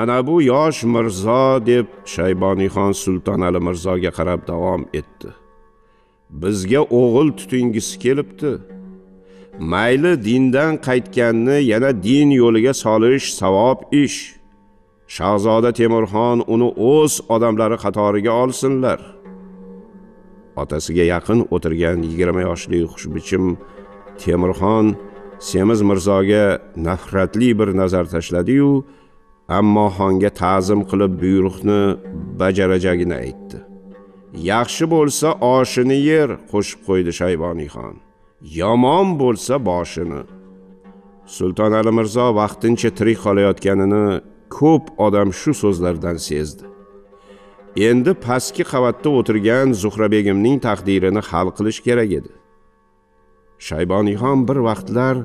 mana bu yosh mirzo deb shayboniyxon sulton ali mirzoga qarab davom etdi. Bizga o'g'il tutingisi kelibdi. Mayli dindan qaytganni yana din yo'liga solish savob ish. Shahzoda temurxon uni o'z odamlari qatoriga olsinlar. Otasiga yaqin o'tirgan yigirma yoshli xushbichim temurxon semiz mirzoga nafratli bir nazar tashladi-yu, ammo xonga ta'zim qilib buyruqni bajarajagini aytdi. Yaxshi bo'lsa oshini yer, qo'shib qo'ydi Shayboniy xon. Yomon bo'lsa boshini. Sulton Ali Mirzo vaqtincha tirik qolayotganini ko'p odam shu so'zlardan sezdi. Endi pastki qavatda o'tirgan zuhrabegimning taqdirini hal qilish kerak edi. shayboniyxon bir vaqtlar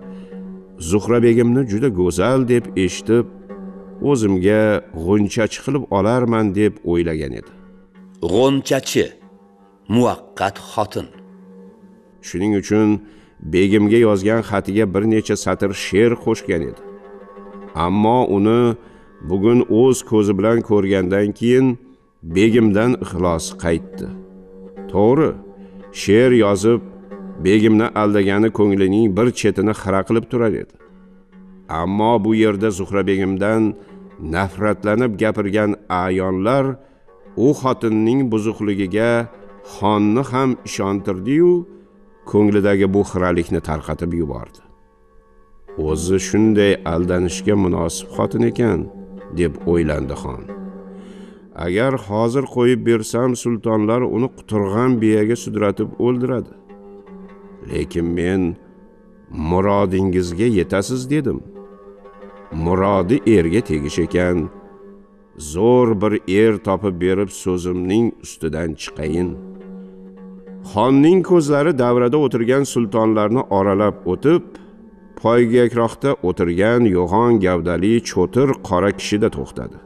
zuhrabegimni juda go'zal deb eshitib o'zimga g'unchachi qilib olarman deb o'ylagan edi. G'unchachi muvaqqat xotin. Shuning uchun begimga yozgan xatiga bir necha satr she'r qo'shgan edi. Ammo uni bugun o'z ko'zi bilan ko'rgandan keyin begimdan ixlosi qaytdi. To'g'ri she'r yozib begimni aldagani ko'nglining bir chetini xira qilib turar edi ammo bu yerda zuhra begimdan nafratlanib gapirgan ayonlar u xotinning buzuqligiga xonni ham ishontirdi-yu ko'nglidagi bu xiralikni tarqatib yubordi. O'zi shunday aldanishga munosib xotin ekan deb o'ylandi xon. Agar hozir qo'yib bersam sultonlar uni quturg'an biyaga sudratib o'ldiradi. Lekin men murodingizga yetasiz dedim. Murodi erga tegish ekan. Zo'r bir er topib berib so'zimning ustidan chiqayin. Xonning ko'zlari davrada o'tirgan sultonlarni oralab o'tib poygakroqda o'tirgan yo'g'on gavdali cho'tir qora kishida to'xtadi.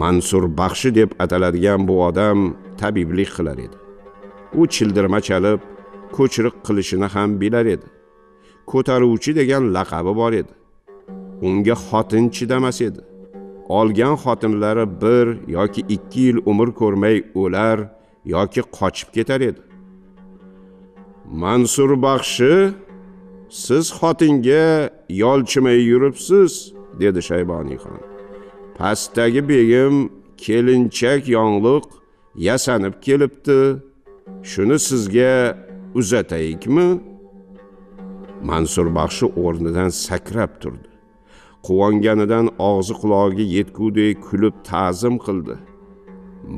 Mansur baxshi deb ataladigan bu odam tabiblik qilar edi. U childirma chalib ko'chiriq qilishini ham bilar edi. Ko'taruvchi degan laqabi bor edi. Unga xotin chidamas edi. Olgan xotinlari bir yoki ikki yil umr ko'rmay o'lar yoki qochib ketar edi. Mansur baxshi siz xotinga yolchimay yuribsiz dedi shayboniyxon pastdagi begim kelinchak yong'liq yasanib kelibdi. Shuni sizga uzatayikmi? Mansur baxshi o'rnidan sakrab turdi. Quvonganidan og'zi qulog'iga yetgudek kulib ta'zim qildi.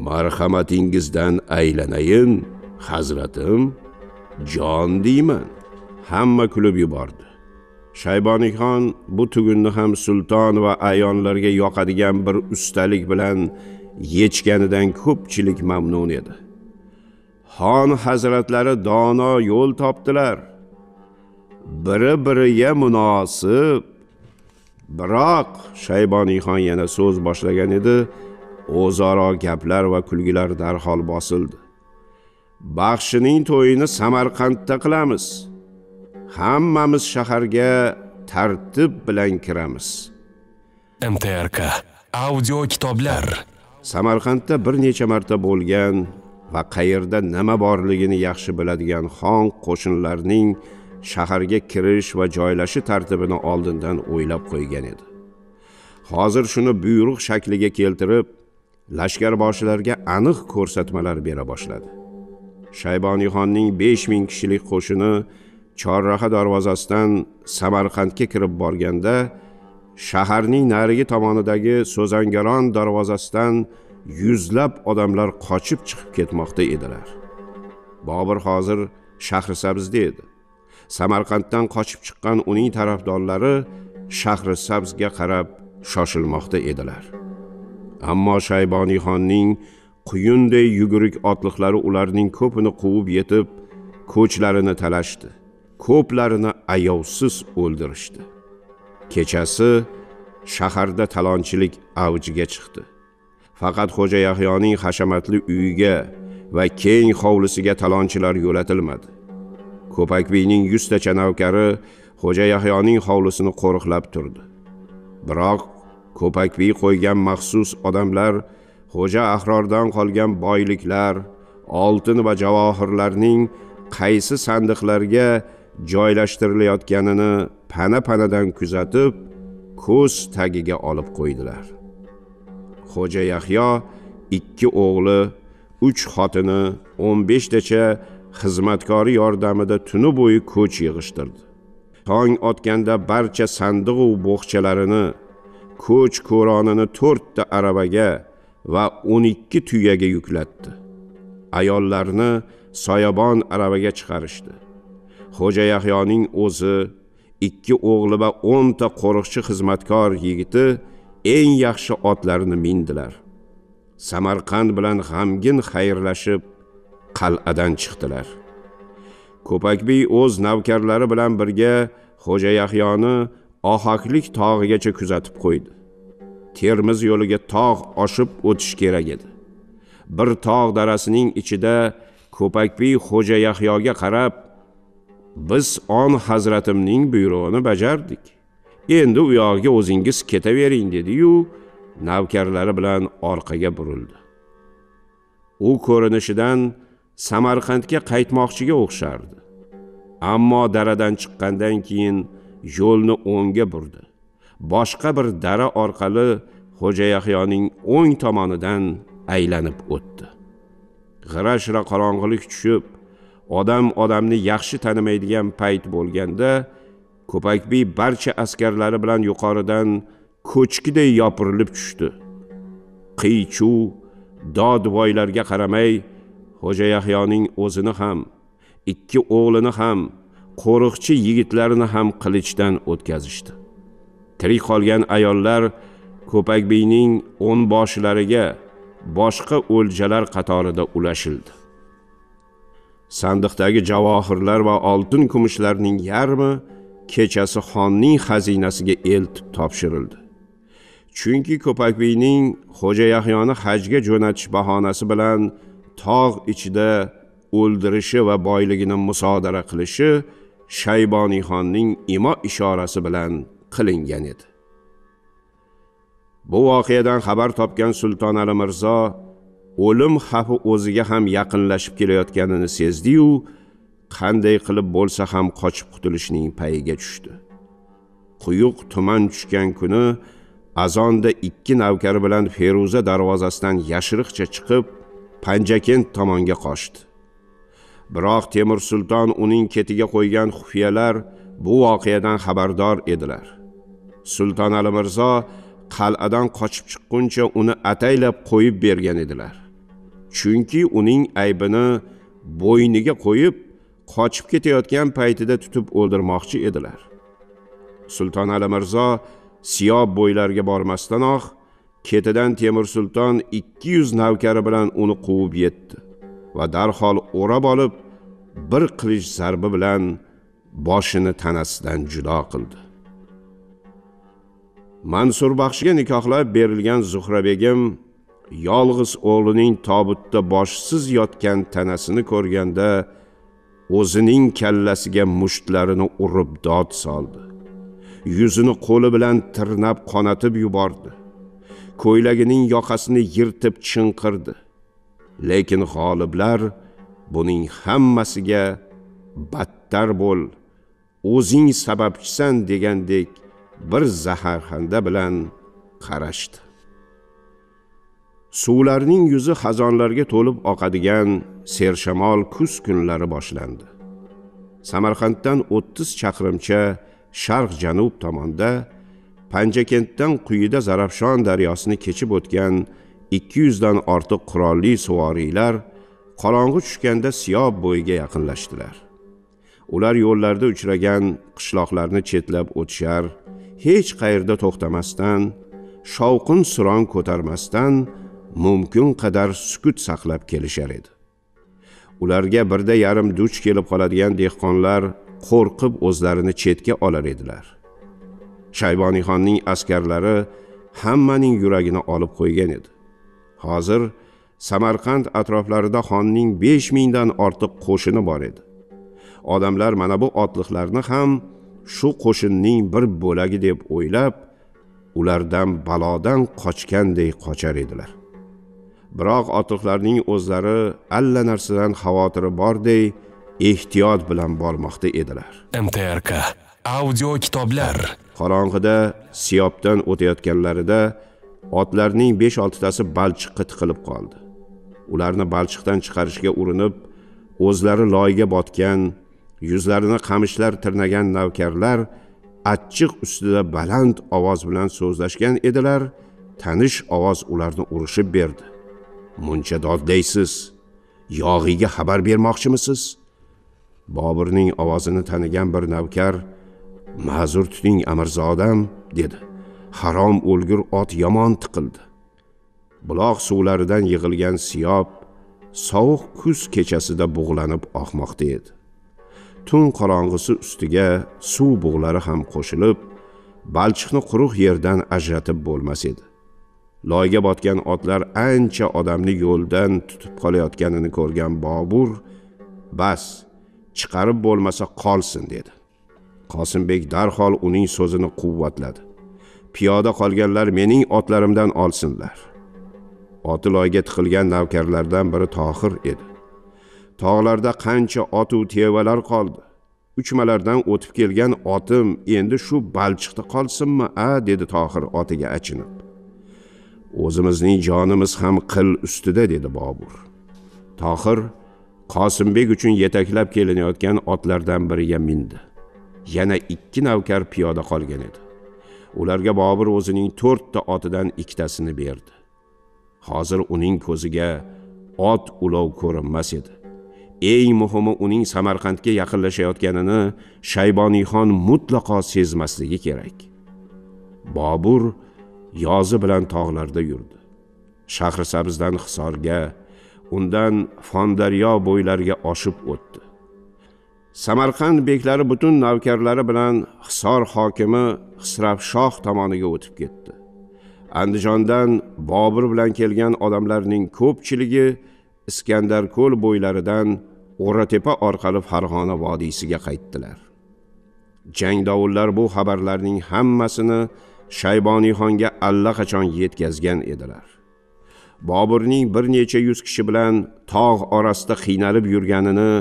Marhamatingizdan aylanayin hazratim jon deyman hamma kulib yubordi. Shayboniyxon bu tugunni ham sulton va ayonlarga yoqadigan bir ustalik bilan yechganidan ko'pchilik mamnun edi. Xon hazratlari dono yo'l topdilar. Biri biriga munosib biroq shayboniyxon yana so'z boshlagan edi. O'zaro gaplar va kulgilar darhol bosildi. Baxshining to'yini samarqandda qilamiz. Hammamiz shaharga tartib bilan kiramiz. Mtrk audio kitoblar. Samarqandda bir necha marta bo'lgan va qayerda nima borligini yaxshi biladigan xon qo'shinlarning shaharga kirish va joylashi tartibini oldindan o'ylab qo'ygan edi. Hozir shuni buyruq shakliga keltirib lashkarboshilarga aniq ko'rsatmalar bera boshladi. Shayboniyxonning besh ming kishilik qo'shini chorraha darvozasidan samarqandga kirib borganda shaharning narigi tomonidagi so'zangaron darvozasidan yuzlab odamlar qochib chiqib ketmoqda edilar. Bobur hozir shahrisabzda edi. Samarqanddan qochib chiqqan uning tarafdorlari shahrisabzga qarab shoshilmoqda edilar. Ammo shayboniyxonning quyunday yugurik otliqlari ularning ko'pini quvib yetib ko'chlarini talashdi ko'plarini ayovsiz o'ldirishdi. Kechasi shaharda talonchilik avjiga chiqdi. Faqat xo'ja yahyoning hashamatli uyiga va keng hovlisiga talonchilar yo'latilmadi. Ko'pakbiyning yuzta navkari xo'ja yahyoning hovlisini qo'riqlab turdi. Biroq ko'pakbi qo'ygan maxsus odamlar xo'ja ahrordan qolgan boyliklar oltin va javohirlarning qaysi sandiqlarga joylashtirilayotganini pana panadan kuzatib ko'z tagiga olib qo'ydilar. Xo'ja yahyo ikki o'g'li uch xotini o'n beshtacha xizmatkori yordamida tuni bo'yi ko'ch yig'ishtirdi. Tong otganda barcha sandiqu bo'xchalarini ko'ch ko'ronini to'rtta aravaga va o'n ikki tuyaga yuklatdi. Ayollarni soyabon aravaga chiqarishdi. Xo'ja yahyoning o'zi ikki o'g'li va o'nta qo'riqchi xizmatkor yigiti eng yaxshi otlarini mindilar. Samarqand bilan g'amgin xayrlashib qal'adan chiqdilar. Ko'pakbiy o'z navkarlari bilan birga xo'ja yahyoni ohaklik tog'igacha kuzatib qo'ydi. Termiz yo'liga tog' oshib o'tish kerak edi. Bir tog' darasining ichida ko'pakbiy xo'ja yahyoga qarab biz on hazratimning buyrug'ini bajardik. Endi u yog'iga o'zingiz ketavering dediyu navkarlari bilan orqaga burildi. U ko'rinishidan samarqandga qaytmoqchiga o'xshardi. Ammo daradan chiqqandan keyin yo'lni o'ngga burdi. Boshqa bir dara orqali xo'ja yahyoning o'ng tomonidan aylanib o'tdi. G'ira shira qorong'ilik tushib odam odamni yaxshi tanimaydigan payt bo'lganda ko'pakbiy barcha askarlari bilan yuqoridan ko'chkiday yopirilib tushdi. Qiy chuv dodvoylarga qaramay xo'ja yahyoning o'zini ham ikki o'g'lini ham qo'riqchi yigitlarini ham qilichdan o'tkazishdi. Tirik qolgan ayollar ko'pakbiyning o'nboshlariga boshqa o'ljalar qatorida ulashildi. Sandiqdagi javohirlar va oltin kumushlarning yarmi kechasi xonning xazinasiga eltib topshirildi. Chunki ko'pakbiyning xo'ja yahyoni hajga jo'natish bahonasi bilan tog' ichida o'ldirishi va boyligini musodara qilishi shayboniyxonning imo ishorasi bilan qilingan edi. Bu voqeadan xabar topgan sulton ali mirzo o'lim xavfi o'ziga ham yaqinlashib kelayotganini sezdiyu qanday qilib bo'lsa ham qochib qutulishning payiga tushdi. Quyuq tuman tushgan kuni azonda ikki navkar bilan feruza darvozasidan yashiriqcha chiqib panjakent tomonga qochdi. Biroq temur sulton uning ketiga qo'ygan xufiyalar bu voqeadan xabardor edilar. Sulton ali mirzo qal'adan qochib chiqquncha uni ataylab qo'yib bergan edilar. Chunki uning aybini bo'yniga qo'yib qochib ketayotgan paytida tutib o'ldirmoqchi edilar. Sulton ali mirzo siyob bo'ylarga bormasdanoq ketidan temur sulton ikki yuz navkari bilan uni quvib yetdi va darhol o'rab olib bir qilich zarbi bilan boshini tanasidan judo qildi. Mansur baxshiga nikohlab berilgan zuhra begim yolg'iz o'g'lining tobutda boshsiz yotgan tanasini ko'rganda o'zining kallasiga mushtlarini urib dod soldi. Yuzini qo'li bilan tirnab qonatib yubordi. Ko'ylagining yoqasini yirtib chinqirdi. Lekin g'oliblar buning hammasiga battar bo'l o'zing sababchisan degandek bir zaharxanda bilan qarashdi. Suvlarning yuzi xazonlarga to'lib oqadigan sershamol kuz kunlari boshlandi. Samarqanddan o'ttiz chaqirimcha sharq janub tomonda panjakentdan quyida zarafshon daryosini kechib o'tgan ikki yuzdan ortiq qurolli suvoriylar qorong'i tushganda siyob bo'yiga yaqinlashdilar. Ular yo'llarda uchragan qishloqlarni chetlab o'tishar hech qayerda to'xtamasdan shovqin suron ko'tarmasdan mumkin qadar sukut saqlab kelishar edi. Ularga birda yarim duch kelib qoladigan dehqonlar qo'rqib o'zlarini chetga olar edilar. Shayboniyxonning askarlari hammaning yuragini olib qo'ygan edi. Hozir samarqand atroflarida xonning besh mingdan ortiq qo'shini bor edi. Odamlar mana bu otliqlarni ham shu qo'shinning bir bo'lagi deb o'ylab ulardan balodan qochgandek qochar edilar. Biroq otliqlarning o'zlari alla narsadan xavotiri bordek ehtiyot bilan bormoqda edilar. Mtrk audio kitoblar qorong'ida siyobdan o'tayotganlarida otlarning besh oltitasi balchiqqa tiqilib qoldi. Ularni balchiqdan chiqarishga urinib o'zlari loyga botgan yuzlarini qamishlar tirnagan navkarlar achchiq ustida baland ovoz bilan so'zlashgan edilar tanish ovoz ularni urishib berdi. Muncha dodlaysiz yog'iyga xabar bermoqchimisiz? Boburning ovozini tanigan bir navkar ma'zur tuting amirzodam dedi. Harom o'lgur ot yomon tiqildi. Buloq suvlaridan yig'ilgan siyob sovuq kuz kechasida bug'lanib oqmoqda edi. Tun qorong'isi ustiga suv bug'lari ham qo'shilib balchiqni quruq yerdan ajratib bo'lmas edi. Loyga botgan otlar ancha odamni yo'ldan tutib qolayotganini ko'rgan bobur bas chiqarib bo'lmasa qolsin dedi. Qosimbek darhol uning so'zini quvvatladi. Piyoda qolganlar mening otlarimdan olsinlar. Oti loyga tiqilgan navkarlardan biri tohir edi. Tog'larda qancha otu tevalar qoldi. Uchmalardan o'tib kelgan otim endi shu balchiqda qolsinmi a dedi tohir otiga achinib. O'zimizning jonimiz ham qil ustida dedi bobur. Tohir qosimbek uchun yetaklab kelinayotgan otlardan biriga mindi. Yana ikki navkar piyoda qolgan edi. Ularga bobur o'zining to'rtta otidan ikkitasini berdi. Hozir uning ko'ziga ot ulov ko'rinmas edi. Eng muhimi uning samarqandga yaqinlashayotganini shayboniyxon mutlaqo sezmasligi kerak. Bobur yozi bilan tog'larda yurdi. Shahrisabzdan hisorga undan fondaryo bo'ylariga oshib o'tdi. Samarqand beklari butun navkarlari bilan hisor hokimi hisrabshoh tomoniga o'tib ketdi. Andijondan bobur bilan kelgan odamlarning ko'pchiligi iskandarko'l bo'ylaridan o'ratepa orqali farg'ona vodiysiga qaytdilar. Jang dovullar bu xabarlarning hammasini shayboniyxonga allaqachon yetkazgan edilar. Boburning bir necha yuz kishi bilan tog' orasida qiynalib yurganini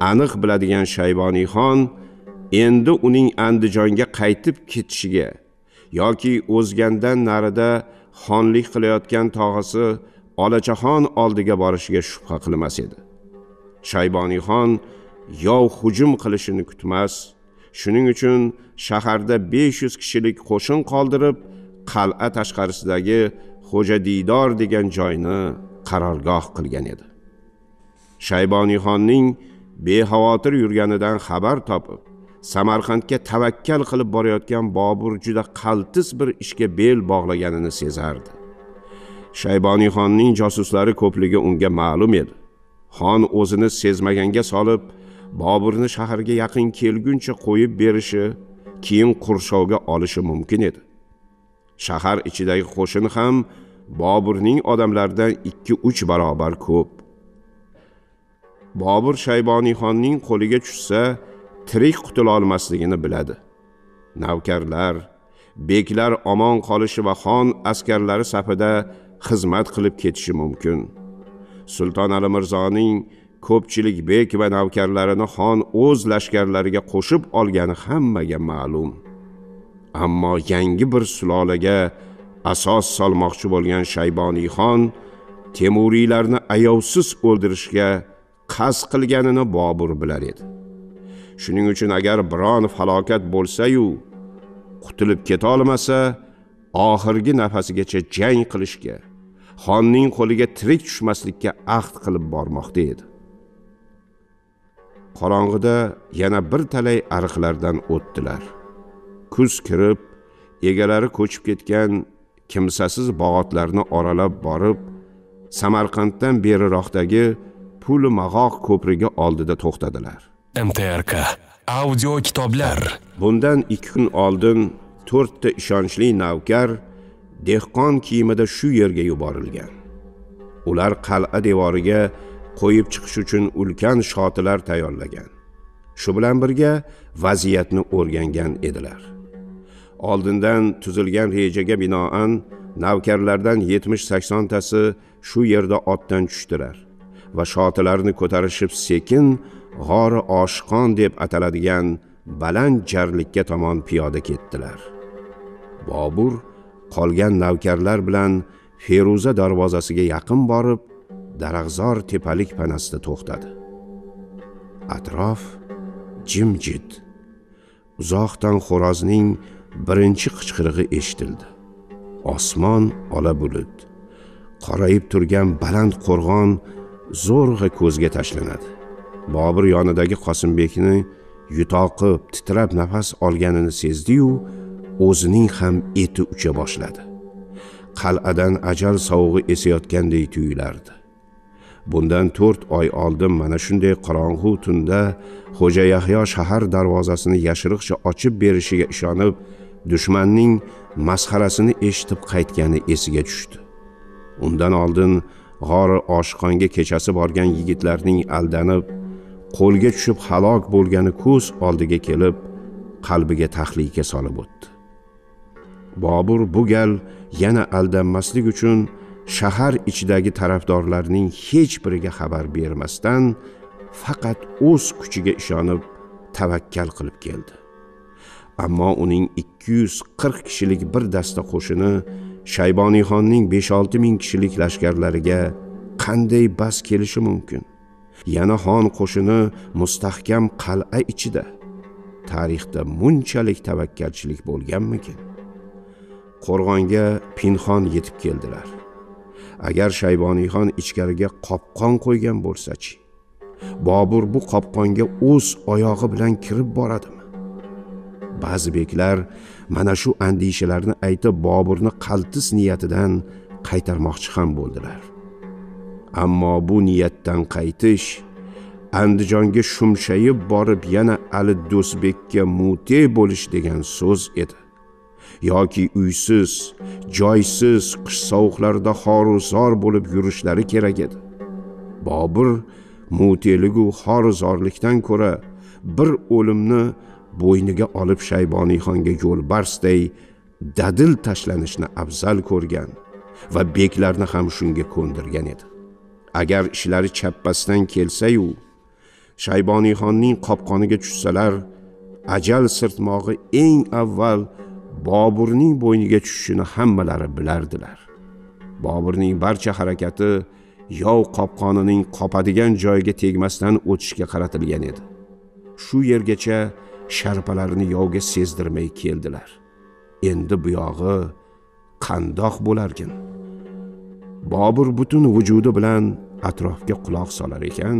aniq biladigan shayboniyxon endi uning andijonga qaytib ketishiga yoki o'zgandan narida xonlik qilayotgan tog'asi olachaxon oldiga borishiga shubha qilmas edi. Shayboniyxon yov hujum qilishini kutmas shuning uchun shaharda 500 kishilik qo'shin qoldirib qal'a tashqarisidagi xo'jadiydor degan joyni qarorgoh qilgan edi. Shayboniyxonning bexavotir yurganidan xabar topib samarqandga tavakkal qilib borayotgan bobur juda qaltis bir ishga bel bog'laganini sezardi. Shayboniyxonning josuslari ko'pligi unga ma'lum edi. Xon o'zini sezmaganga solib boburni shaharga yaqin kelguncha qo'yib berishi keyin qurshovga olishi mumkin edi. Shahar ichidagi qo'shin ham boburning odamlaridan ikki uch barobar ko'p. Bobur shayboniyxonning qo'liga tushsa tirik qutula olmasligini biladi. Navkarlar beklar omon qolishi va xon askarlari safida xizmat qilib ketishi mumkin. Sulton ali mirzoning ko'pchilik bek va navkarlarini xon o'z lashkarlariga qo'shib olgani hammaga ma'lum. Ammo yangi bir sulolaga asos solmoqchi bo'lgan shayboniyxon temuriylarni ayovsiz o'ldirishga qasd qilganini bobur bilar edi. Shuning uchun agar biron falokat bo'lsa-yu qutulib ketolmasa oxirgi nafasigacha jang qilishga xonning qo'liga tirik tushmaslikka ahd qilib bormoqda edi. Qorong'ida yana bir talay ariqlardan o'tdilar. Kuz kirib egalari ko'chib ketgan kimsasiz bog'otlarni oralab borib samarqanddan beriroqdagi pul mag'oq ko'prigi oldida to'xtadilar. Mtrk audio kitoblar. Bundan ikki kun oldin to'rtta ishonchli navkar dehqon kiyimida shu yerga yuborilgan. Ular qal'a devoriga qo'yib chiqish uchun ulkan shotilar tayyorlagan. Shu bilan birga vaziyatni o'rgangan edilar. Oldindan tuzilgan rejaga binoan navkarlardan 70-80 tasi shu yerda otdan tushdilar va shotilarni ko'tarishib sekin g'ori oshiqon deb ataladigan baland jarlikka tomon piyoda ketdilar. Bobur qolgan navkarlar bilan feruza darvozasiga yaqin borib daraxtzor tepalik panasida to'xtadi. Atrof jimjit uzoqdan xo'rozning birinchi qichqirig'i eshitildi. Osmon ola bulut qorayib turgan baland qo'rg'on zo'rg'a ko'zga tashlanadi. Bobur yonidagi qosimbekni yutoqib titrab nafas olganini sezdiyu o'zining ham eti ucha boshladi. Qal'adan ajal sovug'i esayotgandek tuyulardi. Bundan to'rt oy oldin mana shunday qorong'u tunda xo'ja yahyo shahar darvozasini yashiriqcha ochib berishiga ishonib dushmanning masxarasini eshitib qaytgani esiga tushdi. Undan oldin g'ori oshiqonga kechasi borgan yigitlarning aldanib qo'lga tushib halok bo'lgani ko'z oldiga kelib qalbiga tahlika solib o'tdi. Bobur bu gal yana aldanmaslik uchun shahar ichidagi tarafdorlarning hech biriga xabar bermasdan faqat o'z kuchiga ishonib tavakkal qilib keldi. Ammo uning 240 kishilik bir dasta qo'shini shayboniyxonning 5-6 ming kishilik lashkarlariga qanday bas kelishi mumkin? Yana xon qo'shini mustahkam qal'a ichida tarixda munchalik tavakkalchilik bo'lganmikin? Qo'rg'onga pinhon yetib keldilar. Agar shayboniyxon ichkariga qopqon qo'ygan bo'lsachi bobur bu qopqonga o'z oyog'i bilan kirib boradimi ba'zi beklar mana shu andishalarni aytib boburni qaltis niyatidan qaytarmoqchi ham bo'ldilar. Ammo bu niyatdan qaytish andijonga shumshayib borib yana ali do'stbekka mute bo'lish degan so'z edi. Yoki uysiz joysiz qish sovuqlarida xoruzor bo'lib yurishlari kerak edi. Bobur muteligu xoruzorlikdan ko'ra bir o'limni bo'yniga olib shayboniyxonga yo'lbarsday dadil tashlanishni afzal ko'rgan va beklarni ham shunga ko'ndirgan edi. Agar ishlari chappasidan kelsayu shayboniyxonning qopqoniga tushsalar ajal sirtmog'i eng avval boburning bo'yniga tushishini hammalari bilardilar. Boburning barcha harakati yov qopqonining qopadigan joyiga tegmasdan o'tishga qaratilgan edi. Shu yergacha sharpalarini yovga sezdirmay keldilar. Endi buyog'i qandoq bo'larkin? Bobur butun vujudi bilan atrofga quloq solar ekan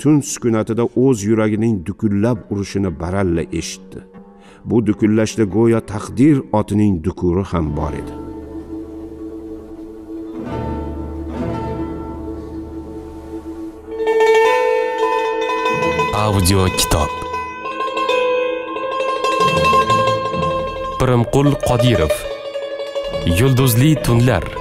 tun sukunatida o'z yuragining dukullab urishini baralla eshitdi. Bu dukullashda go'yo taqdir otining dukuri ham bor edi. Audio kitob. Pirimqul qodirov. Yulduzli tunlar.